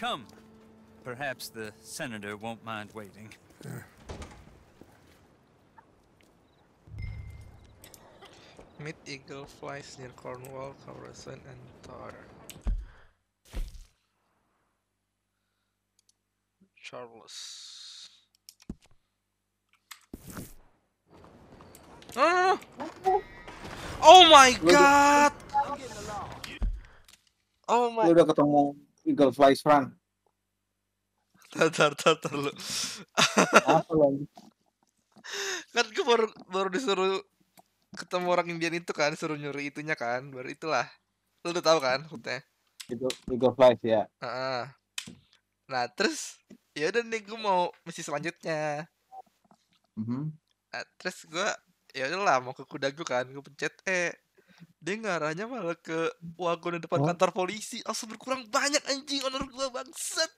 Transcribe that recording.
Come. Perhaps the senator won't mind waiting. Meet eagle flies near Cornwall, Coruscant, and Tar. Charles. Ah! Oh my god! Oh my Lu udah ketemu Eagle Flies Frank. tar tar tar, tar lu. Apa lagi? kan gue baru baru disuruh ketemu orang Indian itu kan suruh nyuri itunya kan baru itulah lu udah tahu kan maksudnya Eagle, Eagle Flies ya. Heeh. nah terus ya udah nih gue mau misi selanjutnya Mhm. nah, terus gue ya udahlah mau ke kuda gue kan gue pencet eh dia ngarahnya malah ke wagon di depan Oh. kantor polisi langsung berkurang banyak anjing honor gue bangsat